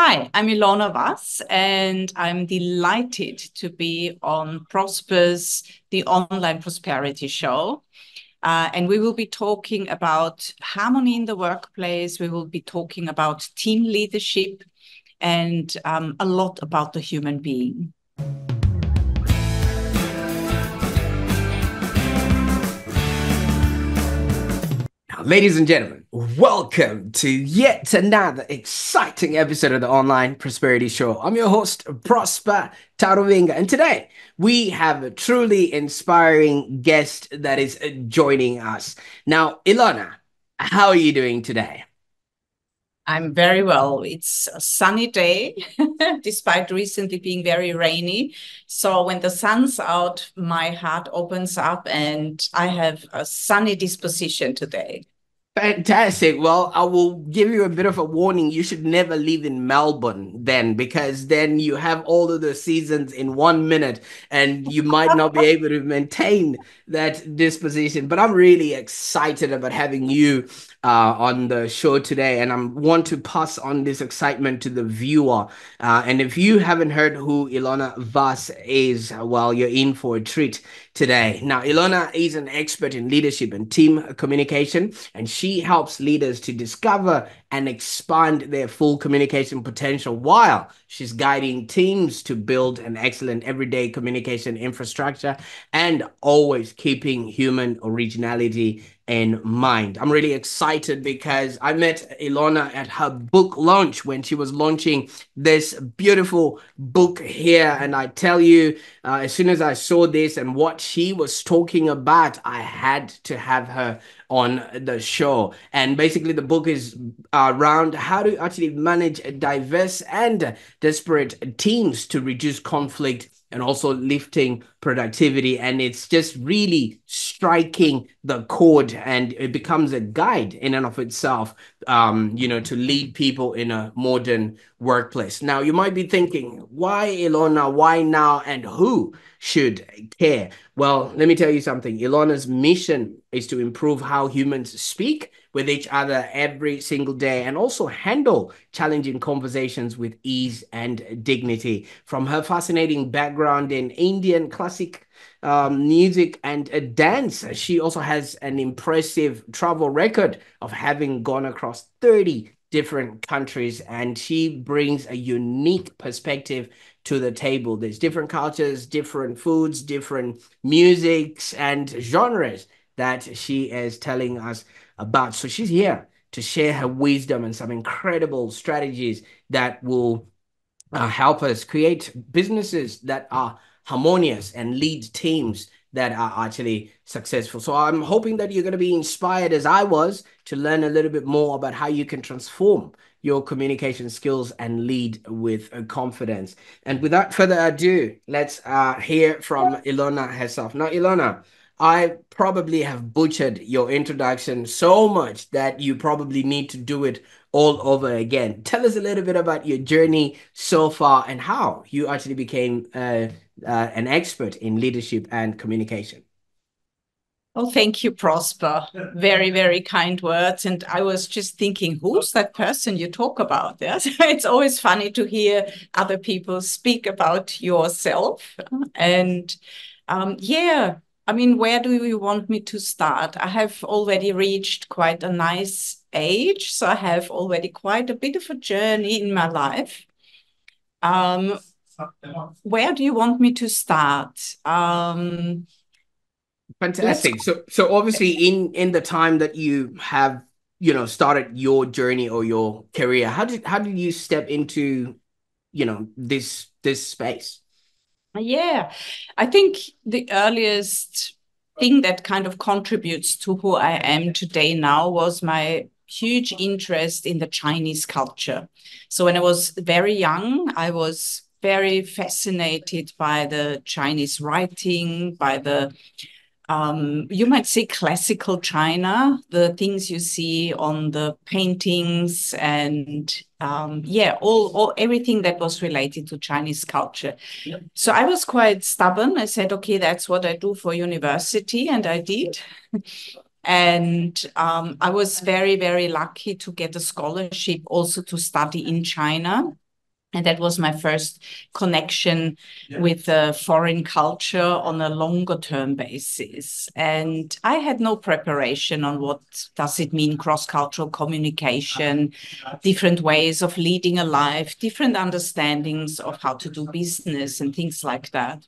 Hi, I'm Ilona Vass, and I'm delighted to be on Prosper's The Online Prosperity Show. Uh, and we will be talking about harmony in the workplace. We will be talking about team leadership and um, a lot about the human being. Ladies and gentlemen, welcome to yet another exciting episode of the Online Prosperity Show. I'm your host, Prosper Taruvinga, and today we have a truly inspiring guest that is joining us. Now, Ilona, how are you doing today? I'm very well. It's a sunny day, despite recently being very rainy. So when the sun's out, my heart opens up and I have a sunny disposition today. Fantastic. Well, I will give you a bit of a warning. You should never live in Melbourne then, because then you have all of the seasons in one minute and you might not be able to maintain that disposition. But I'm really excited about having you uh, on the show today, and I want to pass on this excitement to the viewer. Uh, and if you haven't heard who Ilona Vass is, well, you're in for a treat today. Now, Ilona is an expert in leadership and team communication, and she helps leaders to discover and expand their full communication potential while she's guiding teams to build an excellent everyday communication infrastructure and always keeping human originality in mind. I'm really excited because I met Ilona at her book launch when she was launching this beautiful book here. And I tell you, uh, as soon as I saw this and what she was talking about, I had to have her on the show. And basically, the book is uh, around how to actually manage diverse and disparate teams to reduce conflict and also lifting productivity. And it's just really striking the chord and it becomes a guide in and of itself, um, you know, to lead people in a modern workplace. Now, you might be thinking, why Ilona? Why now? And who should care? Well, let me tell you something. Ilona's mission is to improve how humans speak with each other every single day and also handle challenging conversations with ease and dignity. From her fascinating background in Indian classic um, music and uh, dance, she also has an impressive travel record of having gone across 30 different countries and she brings a unique perspective to the table there's different cultures different foods different musics and genres that she is telling us about. So she's here to share her wisdom and some incredible strategies that will uh, help us create businesses that are harmonious and lead teams that are actually successful. So I'm hoping that you're going to be inspired as I was to learn a little bit more about how you can transform your communication skills and lead with uh, confidence. And without further ado, let's uh, hear from Ilona herself. Now, Ilona, I probably have butchered your introduction so much that you probably need to do it all over again. Tell us a little bit about your journey so far and how you actually became uh, uh, an expert in leadership and communication. Oh, thank you, Prosper. Very, very kind words. And I was just thinking, who's that person you talk about? Yes, it's always funny to hear other people speak about yourself. And um, yeah, I mean, where do you want me to start? I have already reached quite a nice age, so I have already quite a bit of a journey in my life. Um, where do you want me to start? Um, Fantastic. So, so obviously, in in the time that you have, you know, started your journey or your career, how did how did you step into, you know, this this space? Yeah, I think the earliest thing that kind of contributes to who I am today now was my huge interest in the Chinese culture. So when I was very young, I was very fascinated by the Chinese writing, by the um, you might say classical China, the things you see on the paintings and um, yeah, all, all everything that was related to Chinese culture. Yep. So I was quite stubborn. I said, okay, that's what I do for university, and I did. and um, I was very, very lucky to get a scholarship also to study in China. And that was my first connection yeah. with a foreign culture on a longer term basis. And I had no preparation on what does it mean cross-cultural communication, different ways of leading a life, different understandings of how to do business and things like that.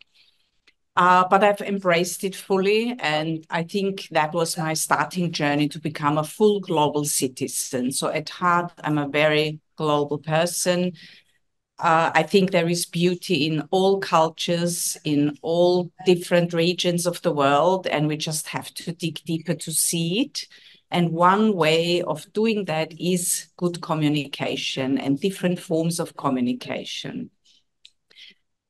Uh, but I've embraced it fully. And I think that was my starting journey to become a full global citizen. So at heart, I'm a very global person. Uh, I think there is beauty in all cultures, in all different regions of the world, and we just have to dig deeper to see it. And one way of doing that is good communication and different forms of communication.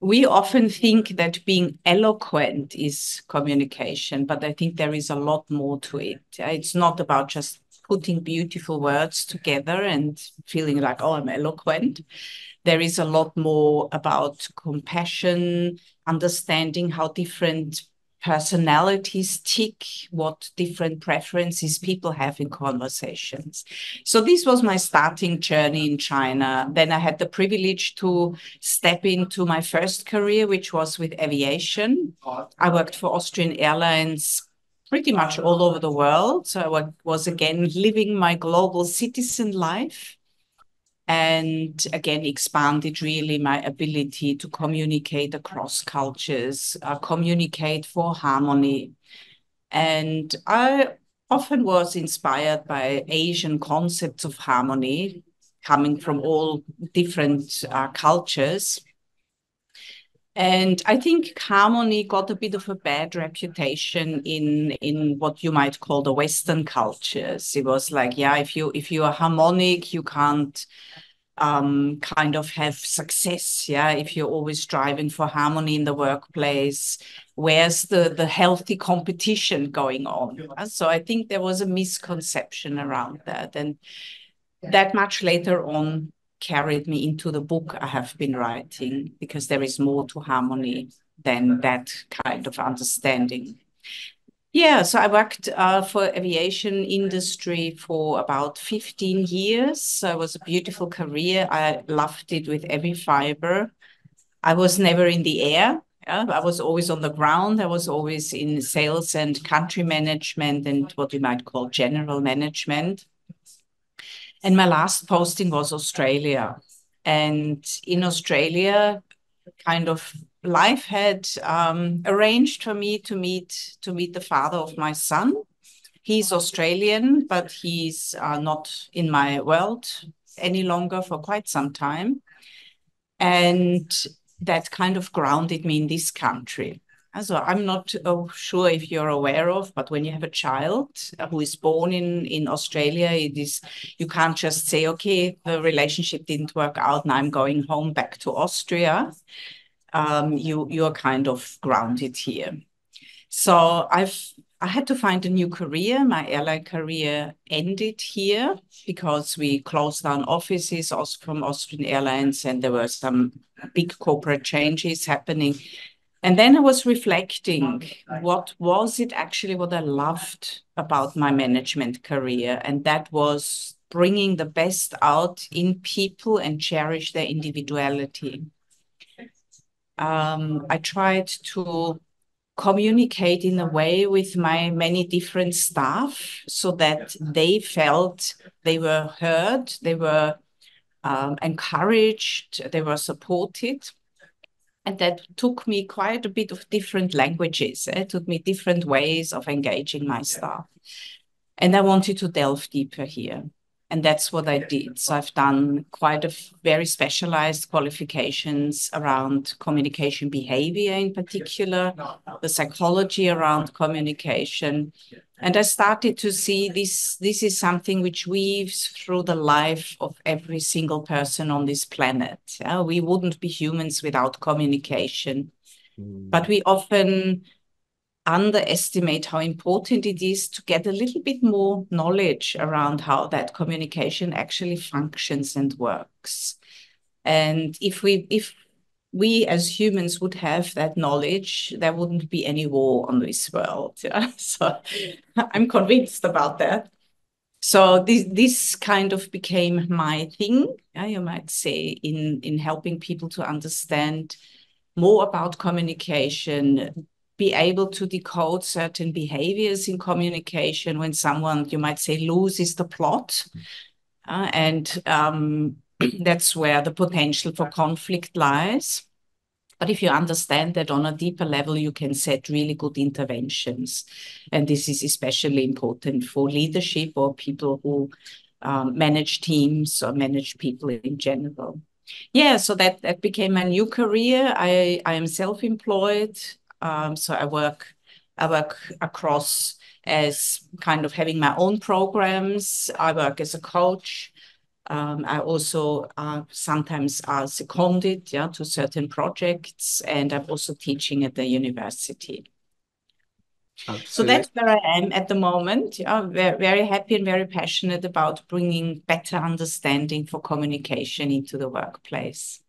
We often think that being eloquent is communication, but I think there is a lot more to it. It's not about just putting beautiful words together and feeling like, oh, I'm eloquent there is a lot more about compassion, understanding how different personalities tick, what different preferences people have in conversations. So this was my starting journey in China. Then I had the privilege to step into my first career, which was with aviation. I worked for Austrian Airlines pretty much all over the world. So I was again living my global citizen life and again expanded really my ability to communicate across cultures, uh, communicate for harmony. And I often was inspired by Asian concepts of harmony coming from all different uh, cultures. And I think harmony got a bit of a bad reputation in in what you might call the Western cultures. It was like, yeah, if you if you are harmonic, you can't um, kind of have success. Yeah, if you're always striving for harmony in the workplace, where's the the healthy competition going on? So I think there was a misconception around that, and that much later on carried me into the book I have been writing because there is more to harmony than that kind of understanding. Yeah, so I worked uh, for aviation industry for about 15 years. So it was a beautiful career. I loved it with every fiber. I was never in the air. Yeah? I was always on the ground. I was always in sales and country management and what you might call general management. And my last posting was Australia. And in Australia, kind of life had um, arranged for me to meet to meet the father of my son. He's Australian, but he's uh, not in my world any longer for quite some time, and that kind of grounded me in this country. So I'm not uh, sure if you're aware of, but when you have a child who is born in, in Australia, it is you can't just say, okay, the relationship didn't work out, now I'm going home back to Austria. Um, you you're kind of grounded here. So I've I had to find a new career. My airline career ended here because we closed down offices also from Austrian Airlines and there were some big corporate changes happening and then I was reflecting what was it actually what I loved about my management career. And that was bringing the best out in people and cherish their individuality. Um, I tried to communicate in a way with my many different staff so that they felt they were heard, they were um, encouraged, they were supported and that took me quite a bit of different languages. It took me different ways of engaging my staff. And I wanted to delve deeper here. And that's what I did. So I've done quite a very specialized qualifications around communication behavior in particular, the psychology around communication, and I started to see this, this is something which weaves through the life of every single person on this planet. We wouldn't be humans without communication. Mm. But we often underestimate how important it is to get a little bit more knowledge around how that communication actually functions and works. And if we if we as humans would have that knowledge, there wouldn't be any war on this world. Yeah? So I'm convinced about that. so this this kind of became my thing, yeah, you might say, in in helping people to understand more about communication, be able to decode certain behaviors in communication when someone, you might say, loses the plot. Uh, and um, that's where the potential for conflict lies. But if you understand that on a deeper level, you can set really good interventions. And this is especially important for leadership or people who um, manage teams or manage people in general. Yeah, so that, that became my new career. I, I am self-employed. Um, so I work I work across as kind of having my own programs. I work as a coach. Um, I also uh, sometimes are seconded yeah, to certain projects, and I'm also teaching at the university. Absolutely. So that's where I am at the moment. Yeah, very, very happy and very passionate about bringing better understanding for communication into the workplace.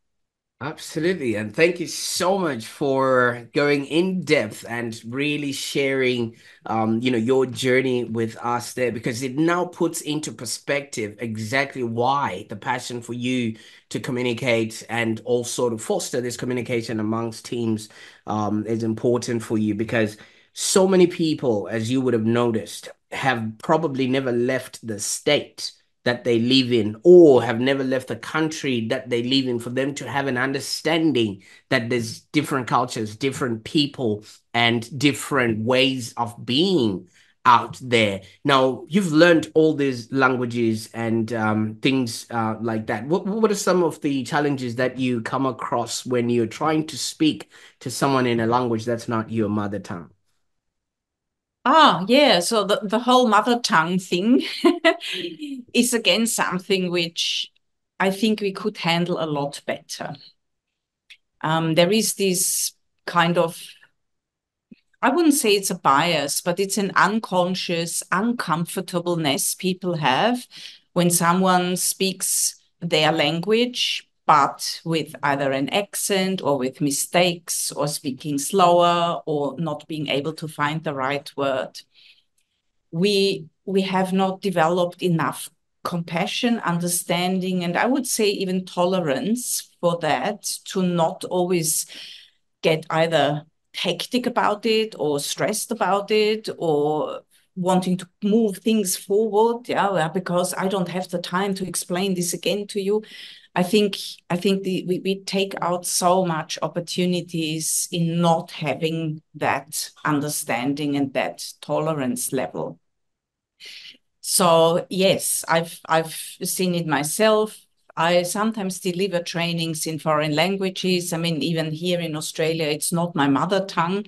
Absolutely. And thank you so much for going in depth and really sharing um, you know, your journey with us there because it now puts into perspective exactly why the passion for you to communicate and also to foster this communication amongst teams um, is important for you because so many people, as you would have noticed, have probably never left the state that they live in or have never left the country that they live in for them to have an understanding that there's different cultures different people and different ways of being out there. Now you've learned all these languages and um, things uh, like that. What, what are some of the challenges that you come across when you're trying to speak to someone in a language that's not your mother tongue Ah, yeah. So the, the whole mother tongue thing is again something which I think we could handle a lot better. Um, there is this kind of, I wouldn't say it's a bias, but it's an unconscious uncomfortableness people have when someone speaks their language but with either an accent or with mistakes or speaking slower or not being able to find the right word. We, we have not developed enough compassion, understanding, and I would say even tolerance for that to not always get either hectic about it or stressed about it or wanting to move things forward yeah because i don't have the time to explain this again to you I think I think the, we, we take out so much opportunities in not having that understanding and that tolerance level. So yes, I've I've seen it myself. I sometimes deliver trainings in foreign languages. I mean, even here in Australia, it's not my mother tongue,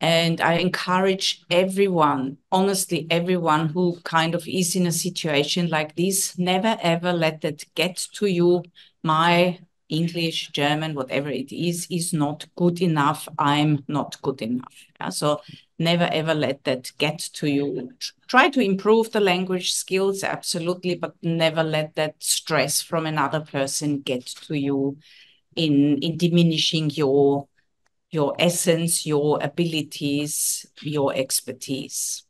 and I encourage everyone, honestly, everyone who kind of is in a situation like this, never ever let that get to you. My English, German, whatever it is, is not good enough. I'm not good enough. Yeah? So never ever let that get to you. Try to improve the language skills, absolutely, but never let that stress from another person get to you in, in diminishing your your essence, your abilities, your expertise.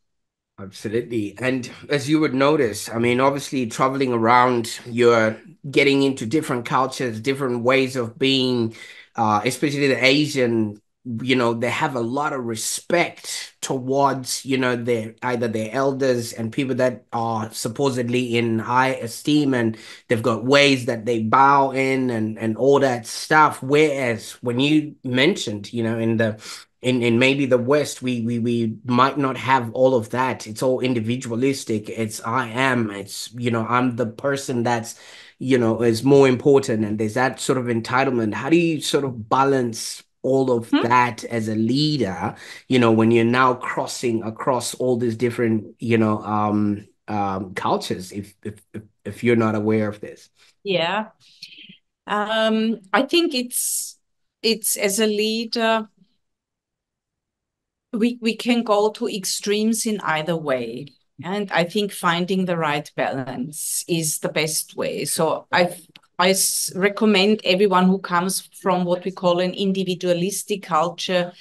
Absolutely. And as you would notice, I mean, obviously traveling around, you're getting into different cultures, different ways of being, uh, especially the Asian you know they have a lot of respect towards you know their either their elders and people that are supposedly in high esteem and they've got ways that they bow in and and all that stuff. Whereas when you mentioned you know in the in, in maybe the west we, we we might not have all of that. It's all individualistic. It's i am. It's you know i'm the person that's you know is more important and there's that sort of entitlement. How do you sort of balance all of hmm? that as a leader you know when you're now crossing across all these different you know um um cultures if if if you're not aware of this? Yeah. Um i think it's it's as a leader we we can go to extremes in either way. And i think finding the right balance is the best way. So i I recommend everyone who comes from what we call an individualistic culture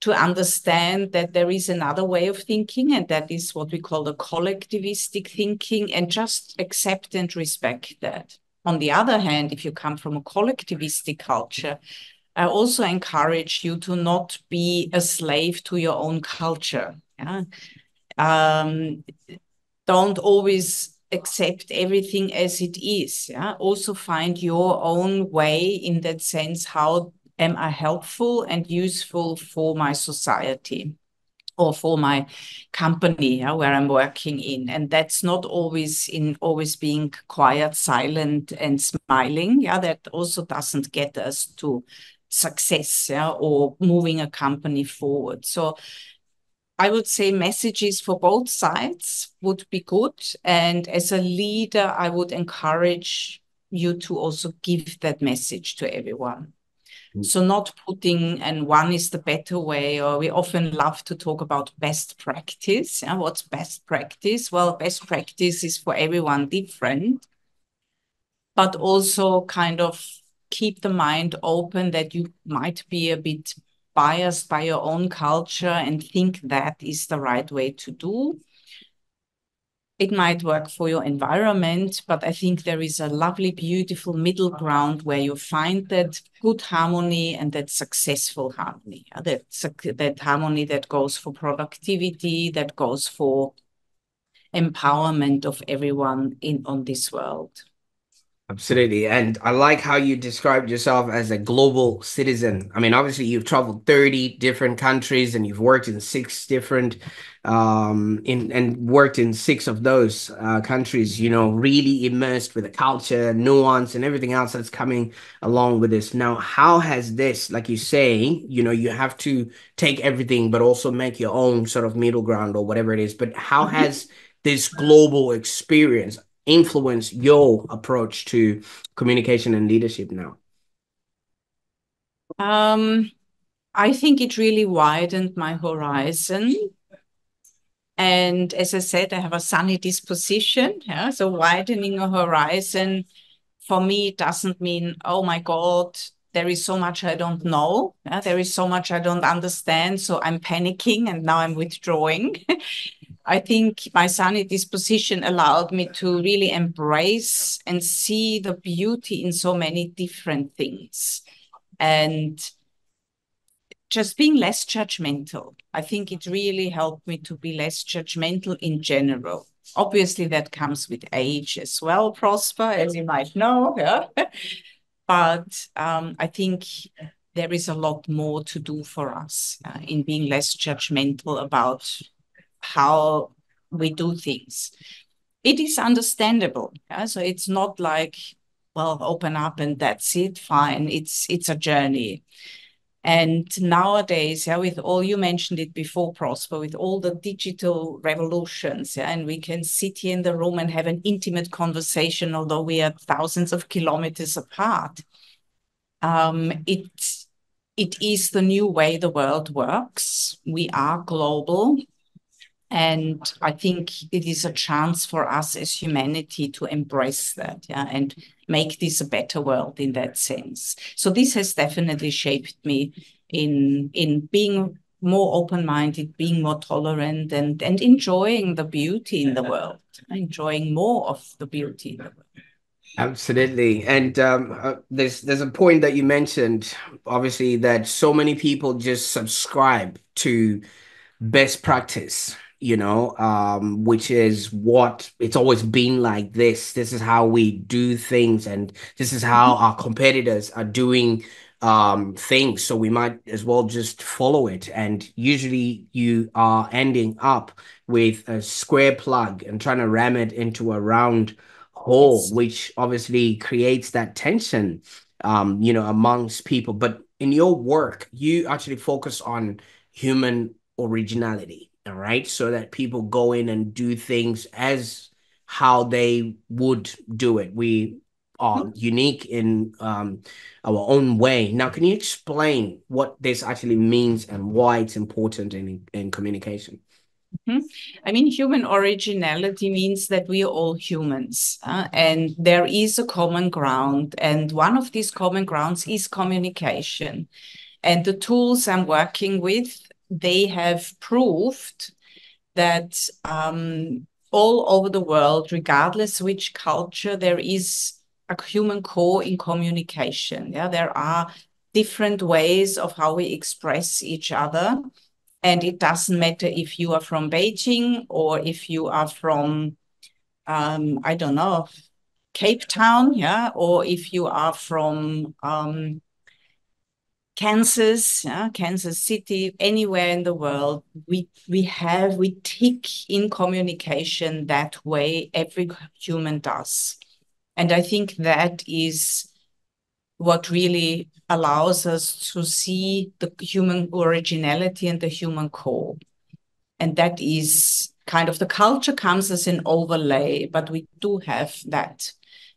to understand that there is another way of thinking, and that is what we call the collectivistic thinking, and just accept and respect that. On the other hand, if you come from a collectivistic culture, I also encourage you to not be a slave to your own culture. Yeah? Um, don't always accept everything as it is. Yeah? Also find your own way in that sense. How am I helpful and useful for my society? or for my company yeah, where I'm working in. And that's not always in always being quiet, silent, and smiling. Yeah, that also doesn't get us to success yeah, or moving a company forward. So I would say messages for both sides would be good. And as a leader, I would encourage you to also give that message to everyone. Mm. So not putting and one is the better way, or we often love to talk about best practice. Yeah, what's best practice? Well, best practice is for everyone different, but also kind of keep the mind open that you might be a bit biased by your own culture and think that is the right way to do it might work for your environment, but I think there is a lovely, beautiful middle ground where you find that good harmony and that successful harmony. That, that harmony that goes for productivity, that goes for empowerment of everyone in on this world. Absolutely. And I like how you described yourself as a global citizen. I mean, obviously, you've traveled 30 different countries and you've worked in six different, um, in and worked in six of those uh, countries, you know, really immersed with the culture, nuance, and everything else that's coming along with this. Now, how has this, like you say, you know, you have to take everything, but also make your own sort of middle ground or whatever it is. But how mm-hmm. has this global experience influence your approach to communication and leadership now? Um, I think it really widened my horizon. And as I said, I have a sunny disposition. Yeah? So widening a horizon for me doesn't mean, oh my God, there is so much I don't know. Yeah? There is so much I don't understand. So I'm panicking and now I'm withdrawing. I think my sunny disposition allowed me to really embrace and see the beauty in so many different things. And just being less judgmental. I think it really helped me to be less judgmental in general. Obviously, that comes with age as well, Prosper, as you might know. Yeah. but um, I think there is a lot more to do for us uh, in being less judgmental about how we do things. It is understandable. Yeah? So it's not like, well, open up and that's it, fine. It's it's a journey. And nowadays, yeah, with all you mentioned it before, Prosper, with all the digital revolutions, yeah, and we can sit here in the room and have an intimate conversation, although we are thousands of kilometers apart. Um, it it is the new way the world works. We are global. And I think it is a chance for us as humanity to embrace that, yeah, and make this a better world in that sense. So this has definitely shaped me in in being more open-minded, being more tolerant, and and enjoying the beauty in the world, enjoying more of the beauty in the world. Absolutely, and um, uh, there's there's a point that you mentioned, obviously, that so many people just subscribe to best practice you know, um, which is what it's always been like this. This is how we do things, and this is how mm-hmm. our competitors are doing um, things. So we might as well just follow it. And usually you are ending up with a square plug and trying to ram it into a round hole, which obviously creates that tension, um, you know, amongst people. But in your work, you actually focus on human originality all right so that people go in and do things as how they would do it we are mm-hmm. unique in um, our own way now can you explain what this actually means and why it's important in, in communication Mm-hmm. I mean, human originality means that we are all humans, uh, and there is a common ground. And one of these common grounds is communication. And the tools I'm working with they have proved that um, all over the world, regardless which culture, there is a human core in communication. Yeah, there are different ways of how we express each other. And it doesn't matter if you are from Beijing or if you are from, um, I don't know, Cape Town, yeah, or if you are from um, Kansas, yeah, Kansas City, anywhere in the world, we we have we tick in communication that way. Every human does, and I think that is what really allows us to see the human originality and the human core, and that is kind of the culture comes as an overlay, but we do have that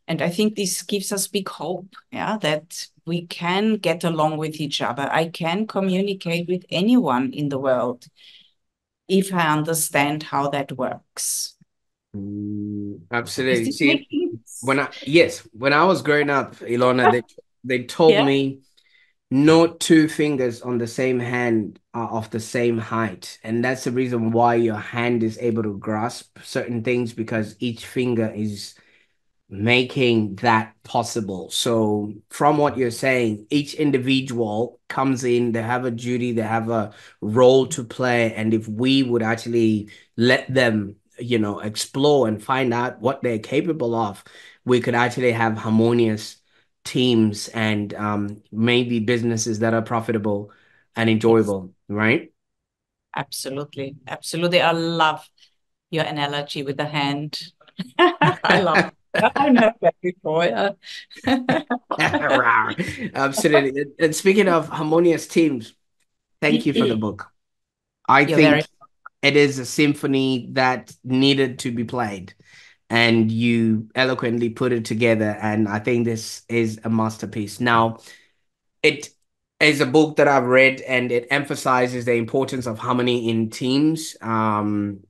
and I think this gives us big hope, yeah, that we can get along with each other. I can communicate with anyone in the world if I understand how that works. Mm, absolutely. See, when I yes, when I was growing up, Ilona, they they told yeah. me no two fingers on the same hand are of the same height, and that's the reason why your hand is able to grasp certain things because each finger is making that possible. So, from what you're saying, each individual comes in, they have a duty, they have a role to play. And if we would actually let them, you know, explore and find out what they're capable of, we could actually have harmonious teams and um, maybe businesses that are profitable and enjoyable, right? Absolutely. Absolutely. I love your analogy with the hand. I love I know that before. Yeah. Absolutely. And speaking of harmonious teams, thank you for the book. I You're think very- it is a symphony that needed to be played. And you eloquently put it together. And I think this is a masterpiece. Now, it is a book that I've read and it emphasizes the importance of harmony in teams um,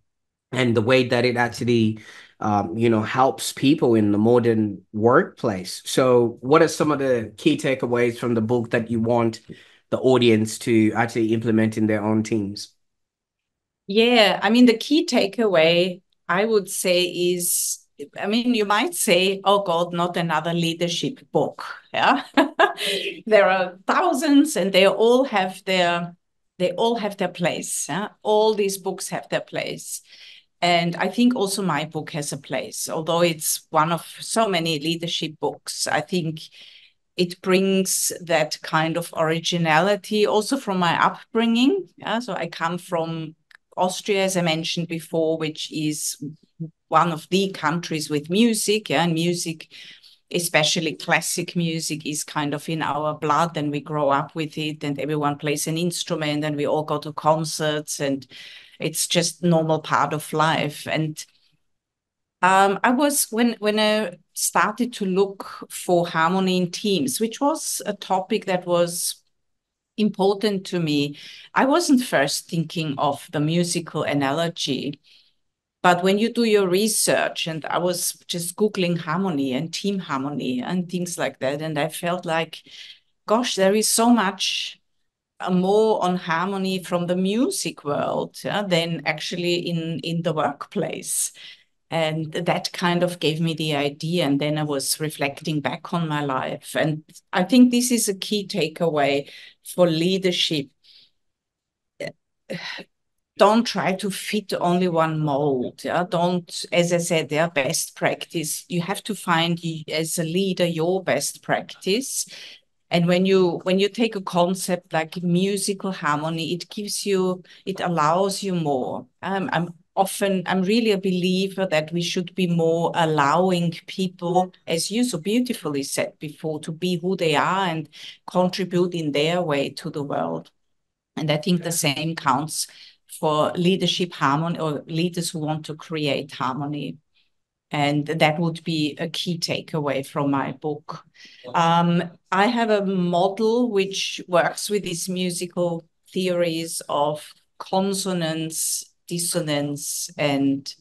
and the way that it actually um, you know, helps people in the modern workplace. So, what are some of the key takeaways from the book that you want the audience to actually implement in their own teams? Yeah, I mean, the key takeaway I would say is I mean, you might say, oh God, not another leadership book. Yeah. there are thousands and they all have their they all have their place. All these books have their place. And I think also my book has a place, although it's one of so many leadership books. I think it brings that kind of originality also from my upbringing. Yeah? So I come from Austria, as I mentioned before, which is one of the countries with music, yeah? and music, especially classic music, is kind of in our blood, and we grow up with it, and everyone plays an instrument, and we all go to concerts, and it's just normal part of life. And um, I was when when I started to look for harmony in teams, which was a topic that was important to me. I wasn't first thinking of the musical analogy, but when you do your research, and I was just googling harmony and team harmony and things like that, and I felt like, gosh, there is so much uh, more on harmony from the music world yeah, than actually in in the workplace. And that kind of gave me the idea and then i was reflecting back on my life. And i think this is a key takeaway for leadership uh, don't try to fit only one mold yeah? Don't as i said they are best practice. You have to find as a leader your best practice. And when you when you take a concept like musical harmony it gives you it allows you more. Um, i'm often i'm really a believer that we should be more allowing people as you so beautifully said before to be who they are and contribute in their way to the world. And i think the same counts for leadership harmony or leaders who want to create harmony and that would be a key takeaway from my book. Um, I have a model which works with these musical theories of consonance, dissonance, and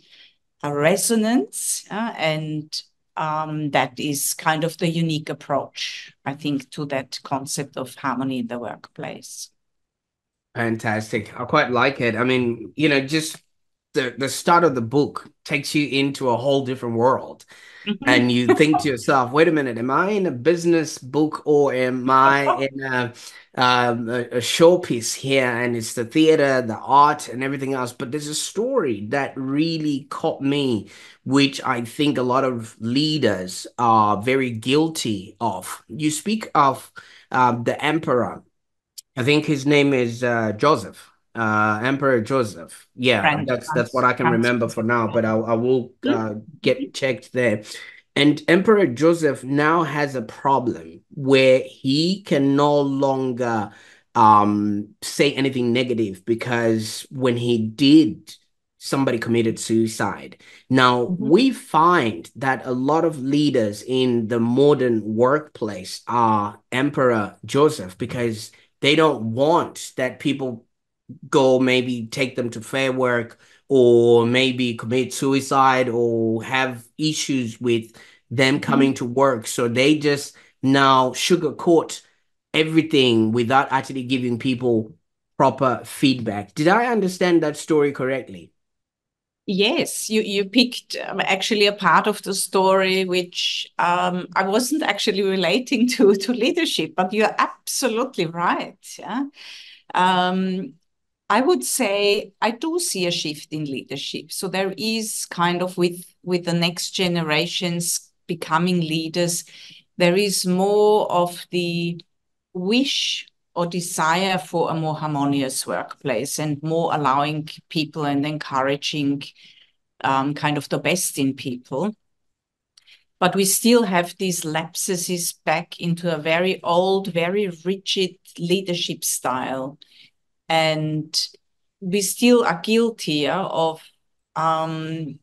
resonance. Uh, and um, that is kind of the unique approach, I think, to that concept of harmony in the workplace. Fantastic. I quite like it. I mean, you know, just the the start of the book takes you into a whole different world. Mm-hmm. And you think to yourself, wait a minute, am I in a business book or am I in a, um, a, a showpiece here? And it's the theater, the art, and everything else. But there's a story that really caught me, which I think a lot of leaders are very guilty of. You speak of um, the emperor. I think his name is uh, Joseph uh emperor joseph. Yeah that's that's what i can remember for now but i, I will uh, get checked there. And emperor joseph now has a problem where he can no longer um say anything negative because when he did somebody committed suicide. Now mm-hmm. we find that a lot of leaders in the modern workplace are emperor joseph because they don't want that people go maybe take them to fair work or maybe commit suicide or have issues with them mm-hmm. coming to work. So they just now sugarcoat everything without actually giving people proper feedback. Did I understand that story correctly? Yes, you you picked um, actually a part of the story which um, I wasn't actually relating to to leadership, but you're absolutely right. Yeah. Um, I would say I do see a shift in leadership. So there is kind of with with the next generations becoming leaders, there is more of the wish or desire for a more harmonious workplace and more allowing people and encouraging um, kind of the best in people. But we still have these lapses back into a very old, very rigid leadership style and we still are guilty of um,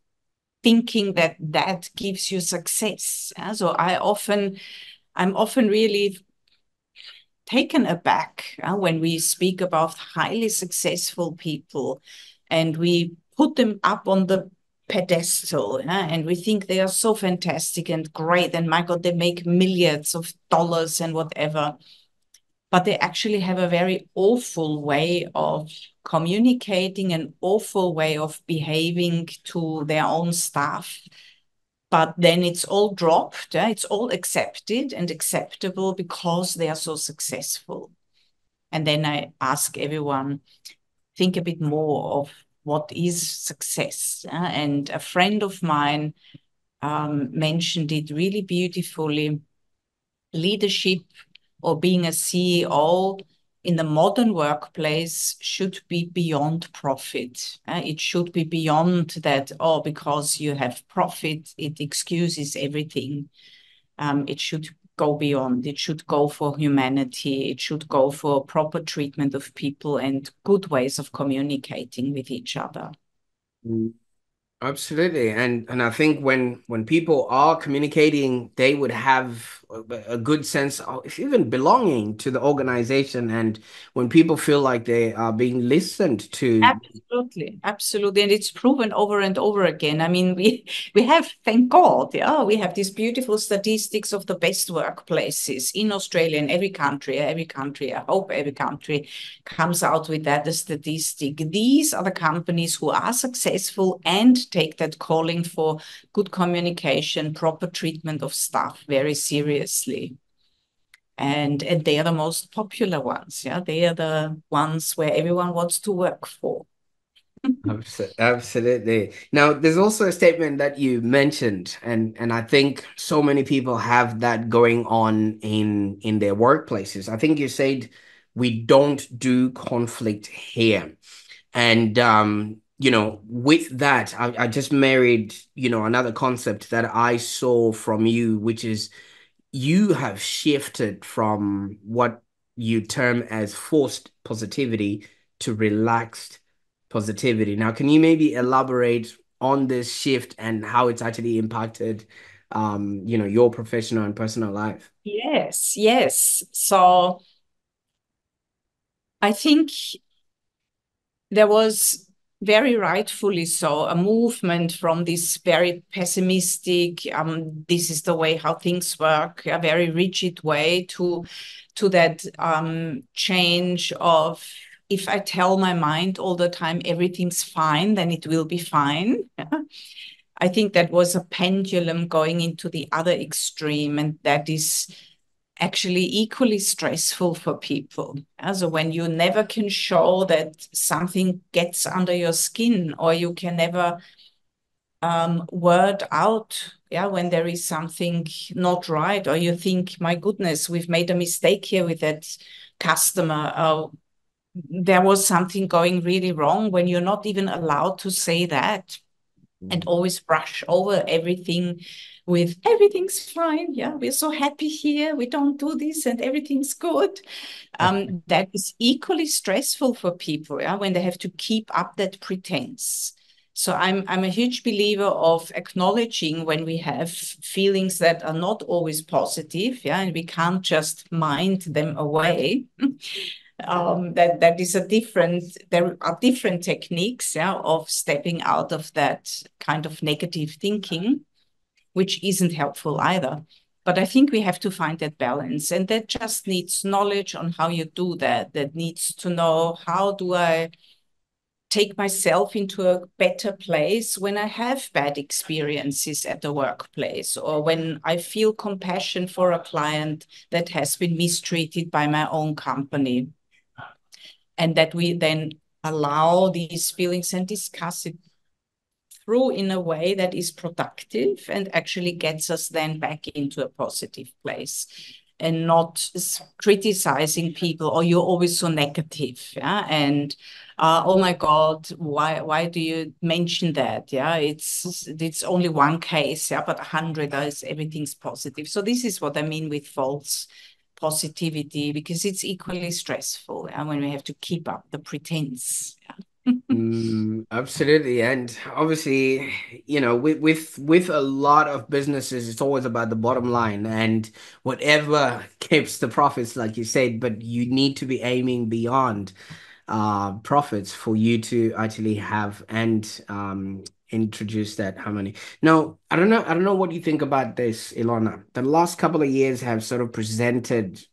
thinking that that gives you success. So I often, I'm often really taken aback uh, when we speak about highly successful people and we put them up on the pedestal uh, and we think they are so fantastic and great and my god they make millions of dollars and whatever but they actually have a very awful way of communicating, an awful way of behaving to their own staff. But then it's all dropped, eh? it's all accepted and acceptable because they are so successful. And then I ask everyone, think a bit more of what is success. Eh? And a friend of mine um, mentioned it really beautifully. Leadership or being a CEO in the modern workplace should be beyond profit. Uh, it should be beyond that, oh, because you have profit, it excuses everything. Um, it should go beyond. It should go for humanity. It should go for proper treatment of people and good ways of communicating with each other. Mm. Absolutely, and and I think when when people are communicating, they would have a, good sense of even belonging to the organization, and when people feel like they are being listened to. Absolutely, absolutely, and it's proven over and over again. I mean, we we have, thank God, yeah, we have these beautiful statistics of the best workplaces in Australia in every country. Every country, I hope every country comes out with that statistic. These are the companies who are successful and take that calling for good communication, proper treatment of staff very seriously. And, and they are the most popular ones. Yeah, they are the ones where everyone wants to work for. Absolutely. Now, there's also a statement that you mentioned, and and I think so many people have that going on in in their workplaces. I think you said we don't do conflict here, and um, you know, with that, I, I just married, you know, another concept that I saw from you, which is you have shifted from what you term as forced positivity to relaxed positivity. Now, can you maybe elaborate on this shift and how it's actually impacted um, you know, your professional and personal life? Yes, yes. So I think there was very rightfully so, a movement from this very pessimistic, um, this is the way how things work, a very rigid way to to that um, change of if I tell my mind all the time everything's fine, then it will be fine. I think that was a pendulum going into the other extreme, and that is actually equally stressful for people. So when you never can show that something gets under your skin, or you can never um, word out, yeah, when there is something not right, or you think, my goodness, we've made a mistake here with that customer. Uh, there was something going really wrong when you're not even allowed to say that and mm. always brush over everything with everything's fine. Yeah, we're so happy here. We don't do this and everything's good. Um, that is equally stressful for people yeah, when they have to keep up that pretense. So I'm I'm a huge believer of acknowledging when we have feelings that are not always positive, yeah, and we can't just mind them away. um, that that is a different there are different techniques yeah, of stepping out of that kind of negative thinking which isn't helpful either. But i think we have to find that balance and that just needs knowledge on how you do that that needs to know how do i take myself into a better place when I have bad experiences at the workplace or when I feel compassion for a client that has been mistreated by my own company and that we then allow these feelings and discuss it through in a way that is productive and actually gets us then back into a positive place and not criticizing people or oh, you're always so negative yeah and uh, oh my god why why do you mention that? Yeah it's it's only one case yeah but a hundred is everything's positive. So this is what i mean with false positivity because it's equally stressful and when we have to keep up the pretense mm, absolutely. And obviously you know with with with a lot of businesses it's always about the bottom line and whatever keeps the profits like you said but you need to be aiming beyond uh profits for you to actually have and um introduce that harmony. Now, I don't know, I don't know what you think about this, Ilona. The last couple of years have sort of presented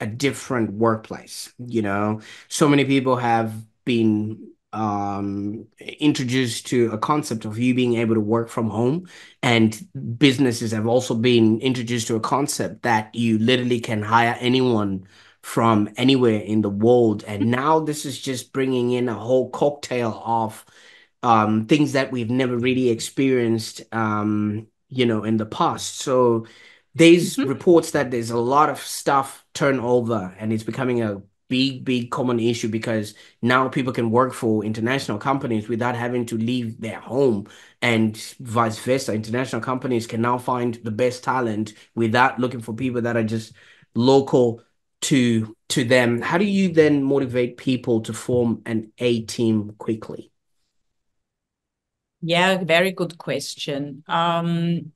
a different workplace. You know, so many people have been um, introduced to a concept of you being able to work from home, and businesses have also been introduced to a concept that you literally can hire anyone from anywhere in the world. And now this is just bringing in a whole cocktail of um, things that we've never really experienced, um, you know, in the past. So there's mm-hmm. reports that there's a lot of stuff turnover and it's becoming a big, big common issue because now people can work for international companies without having to leave their home and vice versa. International companies can now find the best talent without looking for people that are just local to to them. How do you then motivate people to form an A team quickly? Yeah, very good question. Um,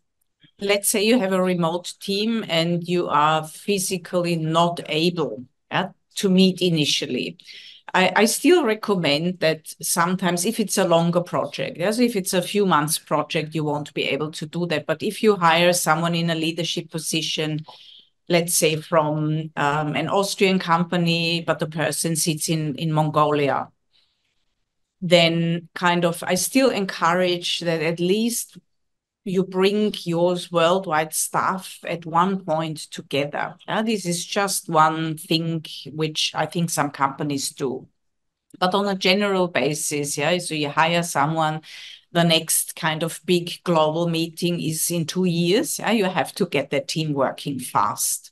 let's say you have a remote team and you are physically not able yeah, to meet initially. I, I, still recommend that sometimes if it's a longer project, yes, if it's a few months project, you won't be able to do that. But if you hire someone in a leadership position, let's say from um, an Austrian company, but the person sits in, in Mongolia, then kind of I still encourage that at least you bring your worldwide staff at one point together. Yeah, this is just one thing which I think some companies do. But on a general basis, yeah, so you hire someone, the next kind of big global meeting is in two years. Yeah, you have to get the team working fast.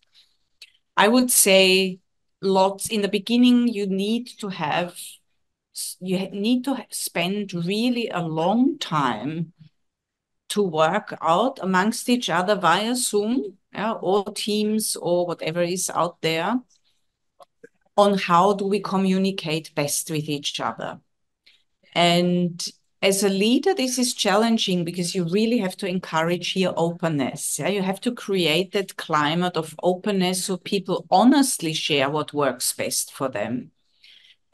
I would say lots in the beginning, you need to have you need to spend really a long time to work out amongst each other via Zoom yeah, or Teams or whatever is out there on how do we communicate best with each other. And as a leader, this is challenging because you really have to encourage here openness. Yeah? You have to create that climate of openness so people honestly share what works best for them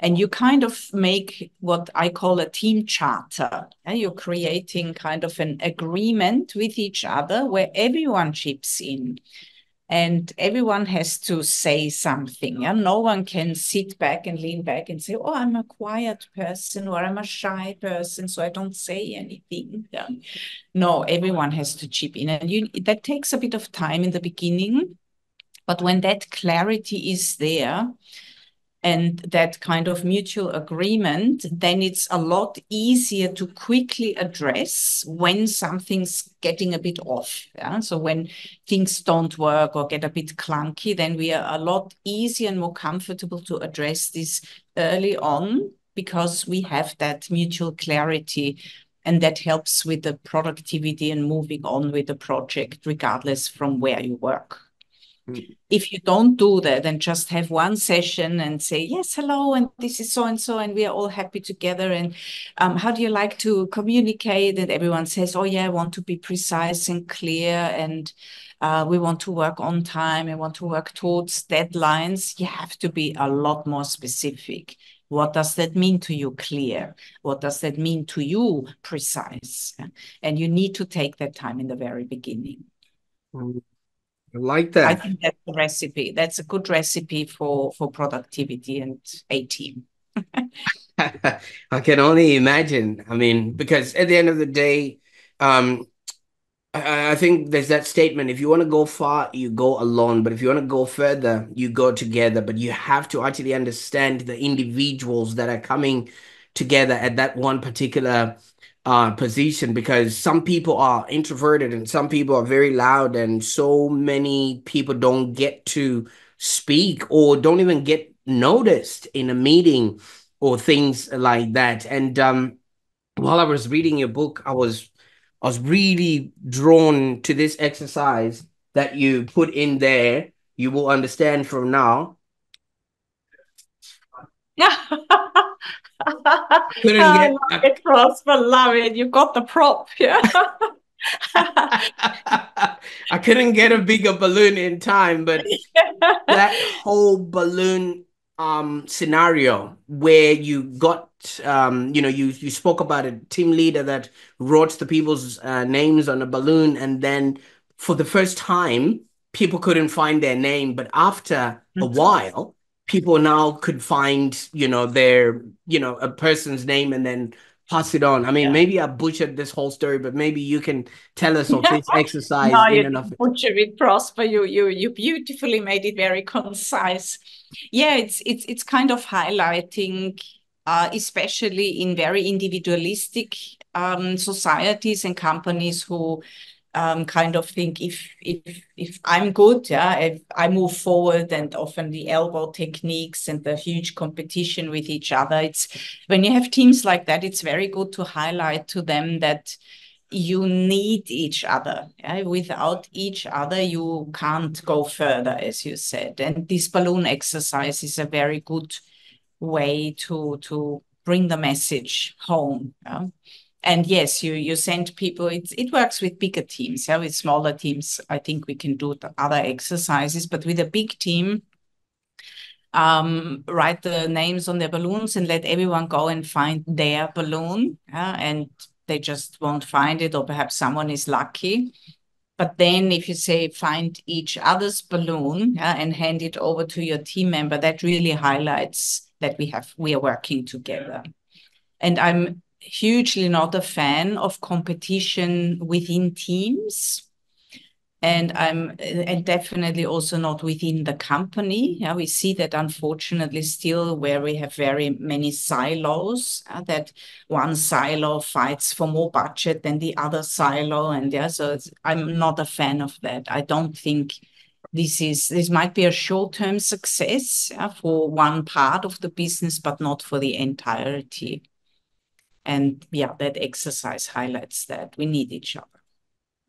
and you kind of make what I call a team charter. And you're creating kind of an agreement with each other where everyone chips in. and everyone has to say something. Yeah? No one can sit back and lean back and say, "Oh, I'm a quiet person," or "I'm a shy person, so I don't say anything." No, everyone has to chip in, and you that takes a bit of time in the beginning, but when that clarity is there, and that kind of mutual agreement, then it's a lot easier to quickly address when something's getting a bit off. Yeah? So when things don't work or get a bit clunky, then we are a lot easier and more comfortable to address this early on because we have that mutual clarity and that helps with the productivity and moving on with the project regardless from where you work. If you don't do that and just have one session and say, yes, hello, and this is so and so, and we are all happy together, and um, how do you like to communicate? And everyone says, oh, yeah, I want to be precise and clear, and uh, we want to work on time, and want to work towards deadlines. You have to be a lot more specific. What does that mean to you, clear? What does that mean to you, precise? And you need to take that time in the very beginning. Mm. I like that. I think that's a recipe. That's a good recipe for for productivity and a team. I can only imagine. I mean, because at the end of the day, um, I, I think there's that statement: if you want to go far, you go alone. But if you want to go further, you go together. But you have to actually understand the individuals that are coming together at that one particular uh, position because some people are introverted and some people are very loud, and so many people don't get to speak or don't even get noticed in a meeting or things like that. And um, while I was reading your book, I was I was really drawn to this exercise that you put in there. You will understand from now. couldn't get love it, Prosper. Love it. You got the prop. Yeah. I couldn't get a bigger balloon in time, but that whole balloon um scenario where you got um you know you you spoke about a team leader that wrote the people's uh, names on a balloon and then for the first time people couldn't find their name but after a while people now could find, you know, their, you know, a person's name and then pass it on. I mean, yeah. maybe I butchered this whole story, but maybe you can tell us of this exercise. no, you didn't butcher it, Prosper. You you you beautifully made it very concise. Yeah, it's it's it's kind of highlighting, uh, especially in very individualistic um, societies and companies who um, kind of think if if if I'm good, yeah, if I move forward, and often the elbow techniques and the huge competition with each other. It's when you have teams like that, it's very good to highlight to them that you need each other. Yeah? Without each other, you can't go further, as you said. And this balloon exercise is a very good way to to bring the message home. Yeah? And yes, you you send people. It it works with bigger teams. Yeah, with smaller teams, I think we can do the other exercises. But with a big team, um, write the names on their balloons and let everyone go and find their balloon. Yeah, and they just won't find it, or perhaps someone is lucky. But then, if you say find each other's balloon yeah, and hand it over to your team member, that really highlights that we have we are working together. And I'm hugely not a fan of competition within teams. And i'm and definitely also not within the company. Yeah we see that unfortunately still where we have very many silos uh, that one silo fights for more budget than the other silo. And yeah so i'm not a fan of that. I don't think this is this might be a short-term success for one part of the business but not for the entirety and yeah that exercise highlights that we need each other.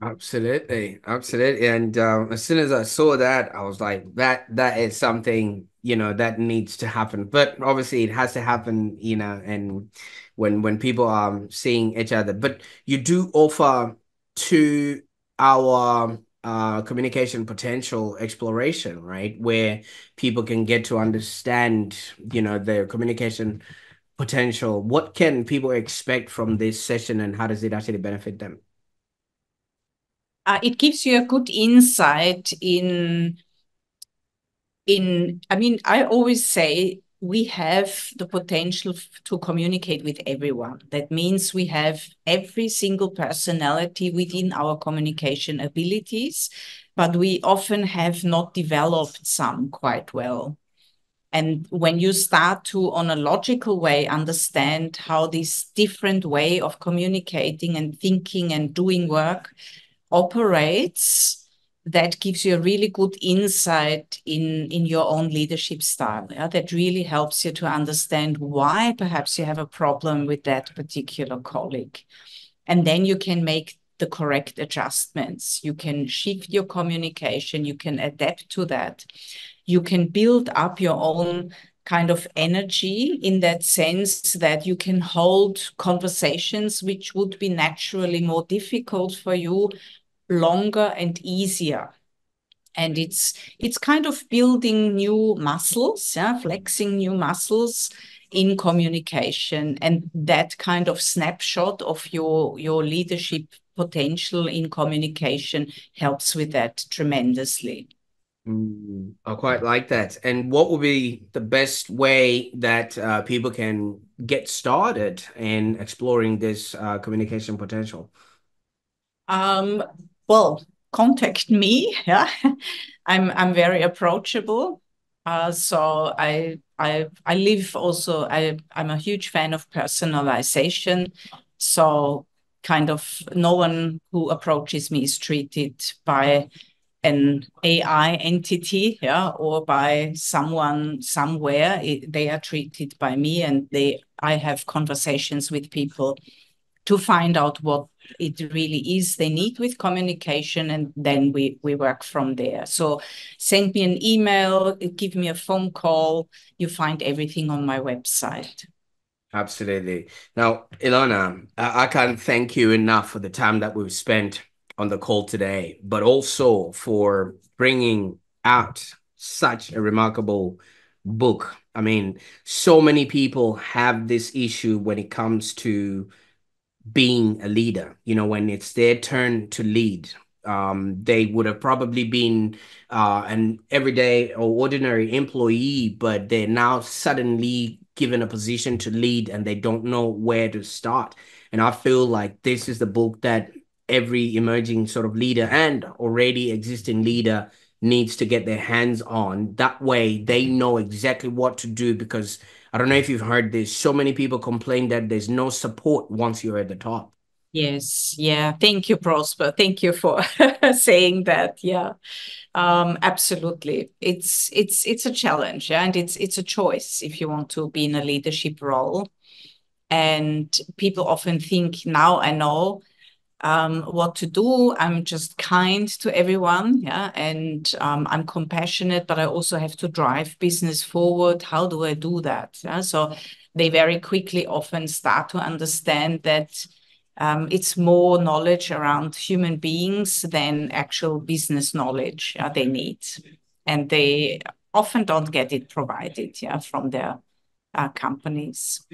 Absolutely absolutely. And um, as soon as i saw that i was like that that is something you know that needs to happen. But obviously it has to happen you know and when when people are seeing each other. But you do offer to our uh, communication potential exploration right? Where people can get to understand you know their communication potential. What can people expect from this session and how does it actually benefit them? uh, it gives you a good insight in in i mean i always say we have the potential to communicate with everyone that means we have every single personality within our communication abilities but we often have not developed some quite well and when you start to on a logical way understand how this different way of communicating and thinking and doing work operates that gives you a really good insight in in your own leadership style yeah? that really helps you to understand why perhaps you have a problem with that particular colleague. And then you can make the correct adjustments. You can shift your communication. You can adapt to that you can build up your own kind of energy in that sense that you can hold conversations which would be naturally more difficult for you longer and easier. And it's it's kind of building new muscles yeah flexing new muscles in communication and that kind of snapshot of your your leadership potential in communication helps with that tremendously mm, i quite like that and what would be the best way that uh, people can get started in exploring this uh, communication potential um, well, contact me. Yeah, I'm I'm very approachable. Uh, so I I I live also. I I'm a huge fan of personalization. So kind of no one who approaches me is treated by an AI entity, yeah, or by someone somewhere. It, they are treated by me, and they. I have conversations with people to find out what it really is they need with communication and then we we work from there so send me an email give me a phone call you find everything on my website absolutely now ilona i, I can't thank you enough for the time that we've spent on the call today but also for bringing out such a remarkable book i mean so many people have this issue when it comes to being a leader. You know, when it's their turn to lead, um, they would have probably been uh, an everyday or ordinary employee, but they're now suddenly given a position to lead and they don't know where to start. And I feel like this is the book that every emerging sort of leader and already existing leader needs to get their hands on. That way they know exactly what to do because I don't know if you've heard this. So many people complain that there's no support once you're at the top. Yes. Yeah. Thank you, Prosper. Thank you for saying that. Yeah. Um, absolutely. It's it's it's a challenge, yeah? and it's it's a choice if you want to be in a leadership role. And people often think, now I know um, what to do. I'm just kind to everyone, yeah, and um, I'm compassionate, but I also have to drive business forward. How do I do that? Yeah? So they very quickly often start to understand that um, it's more knowledge around human beings than actual business knowledge uh, they need, and they often don't get it provided, yeah, from their uh, companies.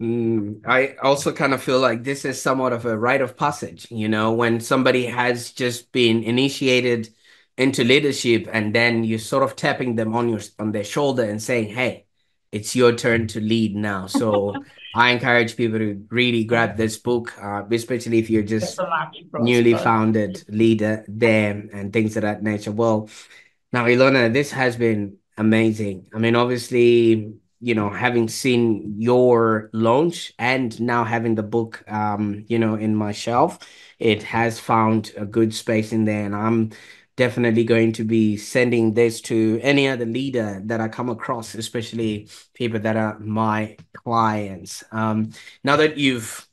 Mm, I also kind of feel like this is somewhat of a rite of passage, you know, when somebody has just been initiated into leadership and then you're sort of tapping them on your on their shoulder and saying, "Hey, it's your turn to lead now." So I encourage people to really grab this book, uh, especially if you're just newly founded leader there and things of that nature. Well, now Ilona, this has been amazing. I mean, obviously you know having seen your launch and now having the book um you know in my shelf it has found a good space in there. And i'm definitely going to be sending this to any other leader that i come across especially people that are my clients. Um now that you've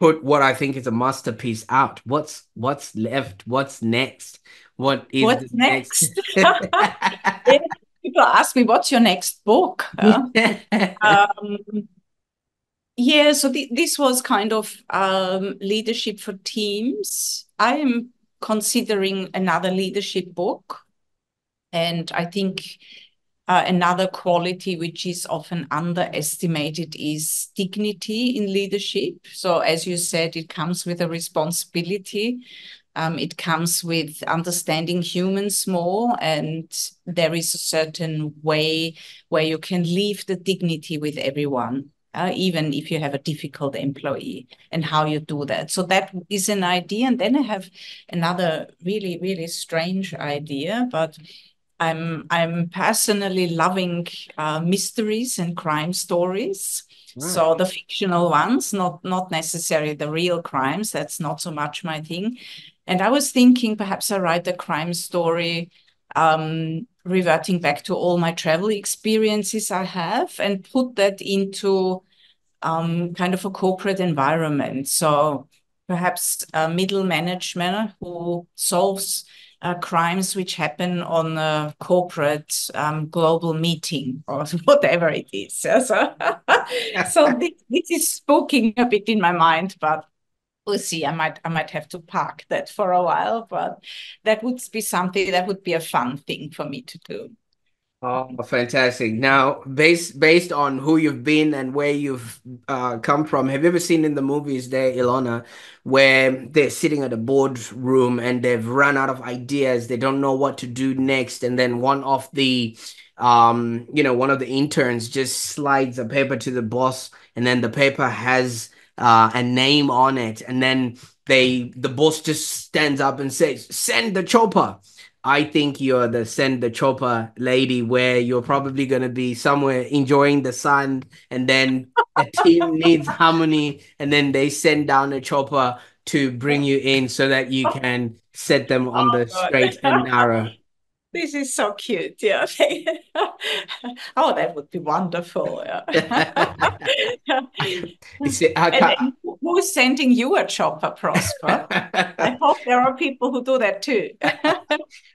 put what i think is a masterpiece out what's what's left? What's next? What is what's next, next? people ask me, "What's your next book?" Um, yeah, so th this was kind of um, leadership for teams. I am considering another leadership book, and I think uh, another quality which is often underestimated is dignity in leadership. So, as you said, it comes with a responsibility Um, it comes with understanding humans more, and there is a certain way where you can leave the dignity with everyone, uh, even if you have a difficult employee, and how you do that. So that is an idea. And then I have another really, really strange idea, but I'm I'm personally loving uh, mysteries and crime stories. So the fictional ones, not not necessarily the real crimes. That's not so much my thing. And I was thinking perhaps I write a crime story um, reverting back to all my travel experiences I have and put that into um, kind of a corporate environment. So perhaps a middle management who solves uh, crimes which happen on a corporate um, global meeting or whatever it is. So, so this, this is spooking a bit in my mind, but we'll see. I might I might have to park that for a while, but that would be something that would be a fun thing for me to do. Oh, fantastic! Now, based based on who you've been and where you've uh, come from, have you ever seen in the movies there, Ilona, where they're sitting at a boardroom and they've run out of ideas, they don't know what to do next, and then one of the um, you know, one of the interns just slides a paper to the boss, and then the paper has uh, a name on it, and then they the boss just stands up and says, "Send the chopper." I think you're the send the chopper lady, where you're probably going to be somewhere enjoying the sun, and then a team needs harmony, and then they send down a chopper to bring you in so that you can set them on the oh, straight and narrow. This is so cute. Yeah. oh, that would be wonderful. Yeah. see, who's sending you a chopper, Prosper? I hope there are people who do that too.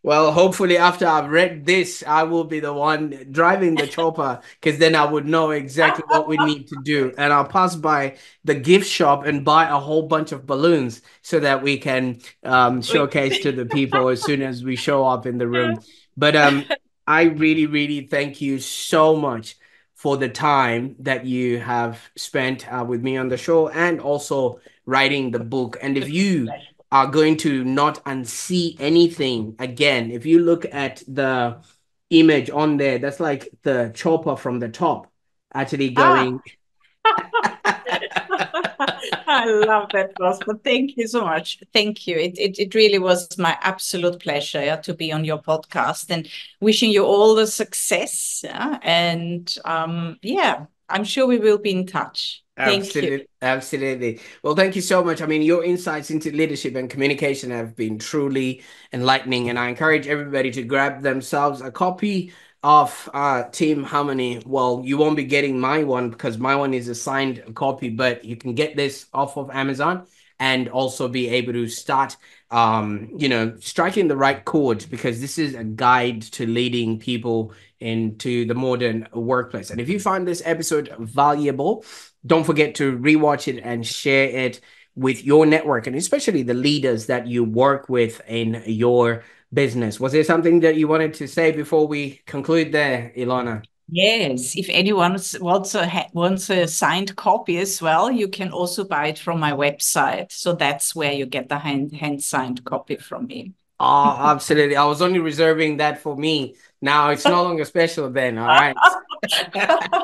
well, hopefully, after I've read this, I will be the one driving the chopper because then I would know exactly what we need to do. And I'll pass by the gift shop and buy a whole bunch of balloons so that we can um, showcase to the people as soon as we show up in the room. But um, I really, really thank you so much for the time that you have spent uh, with me on the show and also writing the book. And if you are going to not unsee anything again, if you look at the image on there, that's like the chopper from the top actually ah. going. Ah. I love that, Prosper. Thank you so much. Thank you. It, it, it really was my absolute pleasure yeah, to be on your podcast and wishing you all the success. Yeah? And um, yeah, I'm sure we will be in touch. Thank absolutely, you. absolutely. Well, thank you so much. I mean, your insights into leadership and communication have been truly enlightening, and I encourage everybody to grab themselves a copy of uh, Team Harmony, well, you won't be getting my one because my one is a signed copy, but you can get this off of Amazon and also be able to start, um, you know, striking the right chords because this is a guide to leading people into the modern workplace. And if you find this episode valuable, don't forget to rewatch it and share it with your network and especially the leaders that you work with in your business. Was there something that you wanted to say before we conclude there, Ilona? Yes, if anyone wants a, wants a signed copy as well, you can also buy it from my website. So that's where you get the hand, hand signed copy from me. Oh, absolutely. I was only reserving that for me. Now it's no longer special then. All right.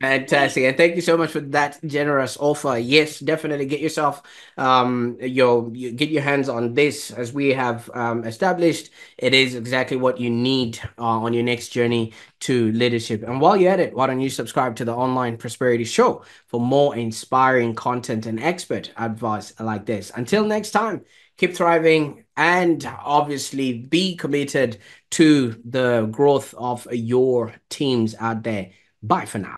Fantastic. And thank you so much for that generous offer. Yes, definitely get yourself um your you get your hands on this as we have um, established. It is exactly what you need uh, on your next journey to leadership. And while you're at it, why don't you subscribe to the online prosperity show for more inspiring content and expert advice like this. Until next time, keep thriving and obviously be committed to the growth of your teams out there. Bye for now.